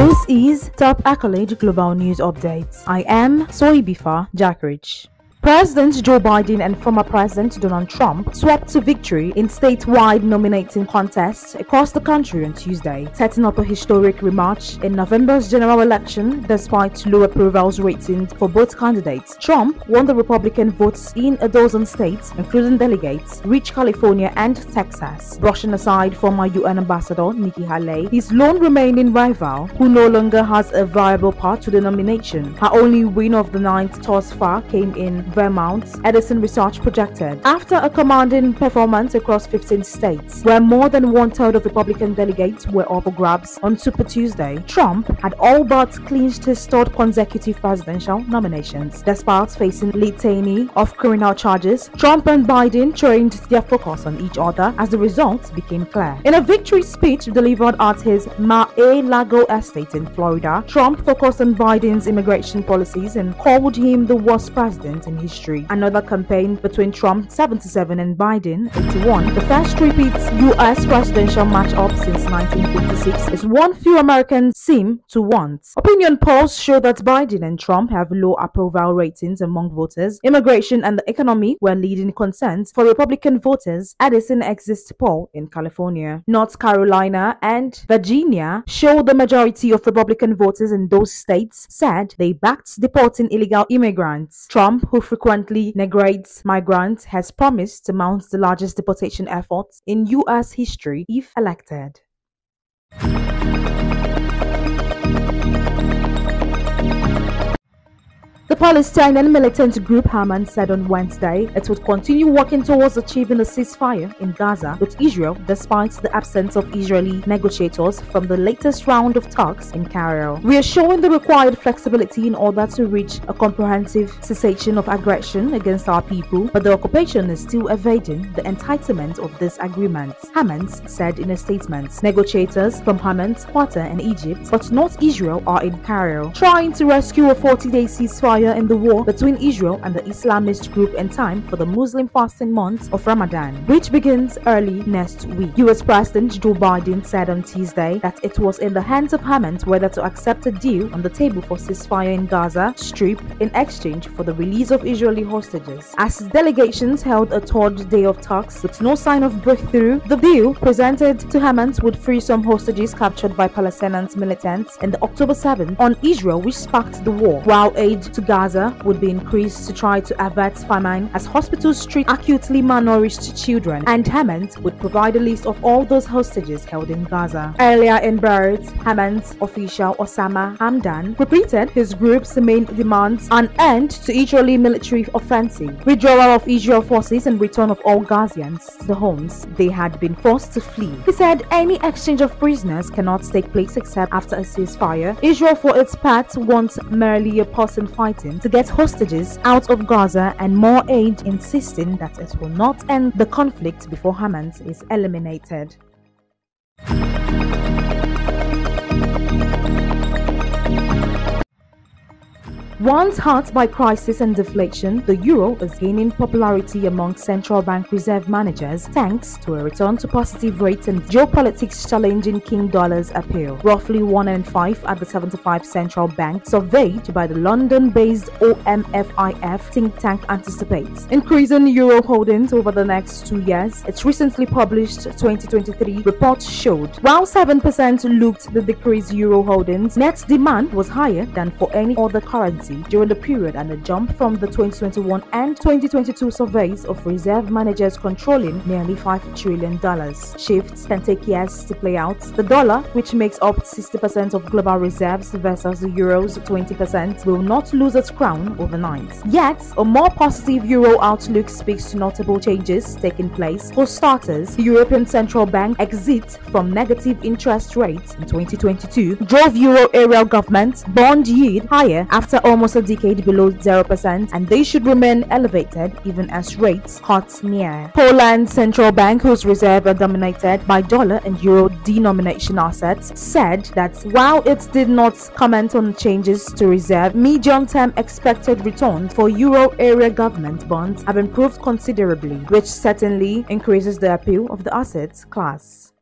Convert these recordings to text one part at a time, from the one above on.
This is Top Accolade Global News Updates. I am Soibifa Jackridge. President Joe Biden and former President Donald Trump swept to victory in statewide nominating contests across the country on Tuesday, setting up a historic rematch in November's general election despite low approval ratings for both candidates. Trump won the Republican votes in a dozen states, including delegates, reached California and Texas, brushing aside former UN Ambassador Nikki Haley, his lone remaining rival, who no longer has a viable path to the nomination. Her only win of the night thus far came in Vermont, Edison Research projected. After a commanding performance across 15 states, where more than one third of Republican delegates were up for grabs on Super Tuesday, Trump had all but clinched his third consecutive presidential nominations. Despite facing litany of criminal charges, Trump and Biden trained their focus on each other as the results became clear. In a victory speech delivered at his Mar-a-Lago estate in Florida, Trump focused on Biden's immigration policies and called him the worst president in history. Another campaign between Trump 77 and Biden 81, the first repeat US presidential matchup since 1956, is one few Americans seem to want. Opinion polls show that Biden and Trump have low approval ratings among voters. Immigration and the economy were leading concerns for Republican voters. Edison exit poll in California, North Carolina, and Virginia show the majority of Republican voters in those states said they backed deporting illegal immigrants. Trump, who frequently negates migrants, has promised to mount the largest deportation efforts in U.S. history if elected. The Palestinian militant group Hamas said on Wednesday it would continue working towards achieving a ceasefire in Gaza with Israel despite the absence of Israeli negotiators from the latest round of talks in Cairo. We are showing the required flexibility in order to reach a comprehensive cessation of aggression against our people, but the occupation is still evading the entitlement of this agreement, Hamas said in a statement. Negotiators from Hamas, Qatar, and Egypt, but not Israel, are in Cairo, trying to rescue a 40-day ceasefire in the war between Israel and the Islamist group in time for the Muslim fasting month of Ramadan, which begins early next week. US President Joe Biden said on Tuesday that it was in the hands of Hamas whether to accept a deal on the table for ceasefire in Gaza Strip in exchange for the release of Israeli hostages. As delegations held a third day of talks with no sign of breakthrough, the deal presented to Hamas would free some hostages captured by Palestinian militants in the October 7th on Israel, which sparked the war, while aid to Gaza would be increased to try to avert famine as hospitals treat acutely malnourished children, and Hamas would provide a list of all those hostages held in Gaza. Earlier in Beirut, Hamas official Osama Hamdan repeated his group's main demands an end to Israeli military offensive, withdrawal of Israel forces, and return of all Gazians to the homes they had been forced to flee. He said any exchange of prisoners cannot take place except after a ceasefire. Israel, for its part, wants merely a person fighting to get hostages out of Gaza and more aid, insisting that it will not end the conflict before Hamas is eliminated. Once hurt by crisis and deflation, the euro is gaining popularity among central bank reserve managers thanks to a return to positive rates and geopolitics challenging king dollar's appeal. Roughly 1 in 5 at the 75 central bank surveyed by the London-based OMFIF think tank anticipates increasing euro holdings over the next two years. Its recently published 2023 report showed while 7% looked the decreased euro holdings, net demand was higher than for any other currency during the period and a jump from the 2021 and 2022 surveys of reserve managers controlling nearly $5 trillion. Shifts can take years to play out. The dollar, which makes up 60% of global reserves versus the euro's 20%, will not lose its crown overnight. Yet, a more positive euro outlook speaks to notable changes taking place. For starters, the European Central Bank exit from negative interest rates in 2022 drove euro area government bond yield higher after almost almost a decade below 0% and they should remain elevated even as rates cut near. Poland's central bank, whose reserves are dominated by dollar and euro denomination assets, said that while it did not comment on changes to reserve, medium-term expected returns for euro area government bonds have improved considerably, which certainly increases the appeal of the asset class.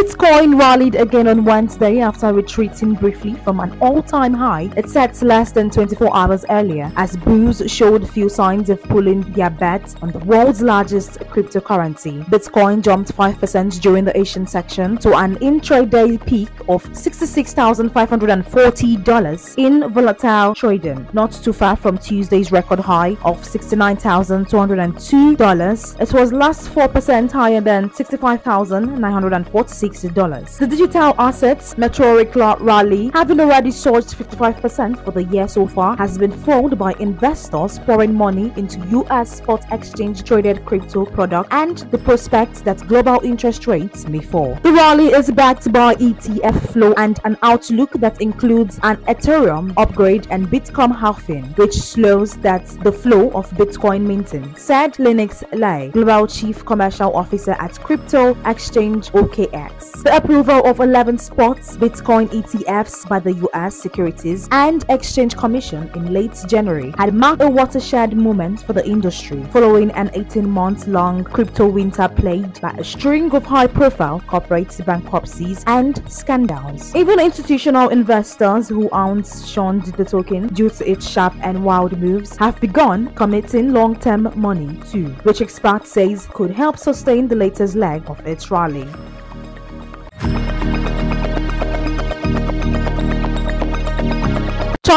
Bitcoin rallied again on Wednesday after retreating briefly from an all-time high it set less than 24 hours earlier as bulls showed few signs of pulling their bets on the world's largest cryptocurrency. Bitcoin jumped 5% during the Asian section to an intraday peak of $66,540 in volatile trading, not too far from Tuesday's record high of $69,202. It was last 4% higher than $65,946 $60. The digital assets meteoric rally, having already surged 55% for the year so far, has been followed by investors pouring money into US spot exchange traded crypto products and the prospect that global interest rates may fall. The rally is backed by ETF flow and an outlook that includes an Ethereum upgrade and Bitcoin halving, which slows that the flow of Bitcoin minting, said Lennix Lai, Global Chief Commercial Officer at crypto exchange OKX. The approval of 11 spots Bitcoin ETFs by the US Securities and Exchange Commission in late January had marked a watershed moment for the industry following an 18-month long crypto winter plagued by a string of high-profile corporate bankruptcies and scandals. Even institutional investors who once shunned the token due to its sharp and wild moves have begun committing long-term money too, which experts says could help sustain the latest leg of its rally.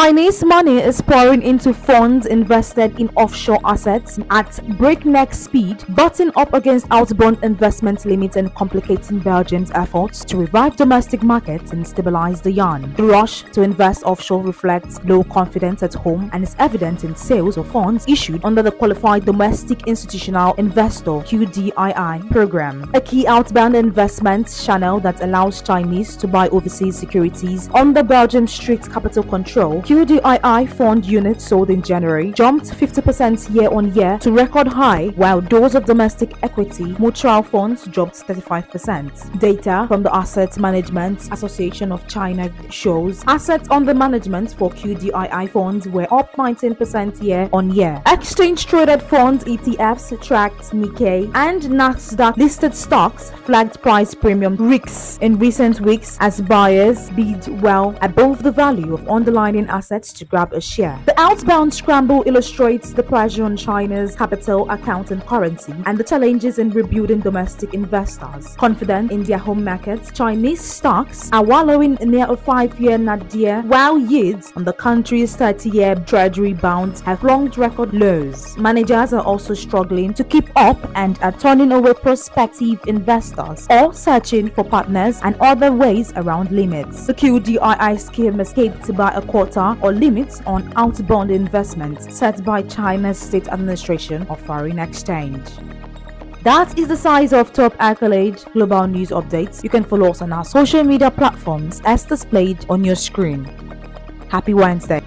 Chinese money is pouring into funds invested in offshore assets at breakneck speed, butting up against outbound investment limits and complicating Beijing's efforts to revive domestic markets and stabilize the yuan. The rush to invest offshore reflects low confidence at home and is evident in sales of funds issued under the Qualified Domestic Institutional Investor QDII program, a key outbound investment channel that allows Chinese to buy overseas securities under Beijing's strict capital control QDII fund units sold in January jumped 50% year on year to record high, while those of domestic equity mutual funds dropped 35%. Data from the Asset Management Association of China shows assets under management for QDII funds were up 19% year on year. Exchange traded funds ETFs tracked Nikkei and Nasdaq listed stocks flagged price premium REITs in recent weeks as buyers bid well above the value of underlying assets to grab a share. The outbound scramble illustrates the pressure on China's capital account and currency and the challenges in rebuilding domestic investors. Confident in their home markets, Chinese stocks are wallowing near a five-year nadir, while yields on the country's 30-year treasury bonds have plunged record lows. Managers are also struggling to keep up and are turning away prospective investors or searching for partners and other ways around limits. The QDII scheme escaped by a quarter or limits on outbound investments set by China's State Administration of Foreign Exchange. That is the size of top accolade global news updates. You can follow us on our social media platforms as displayed on your screen. Happy Wednesday.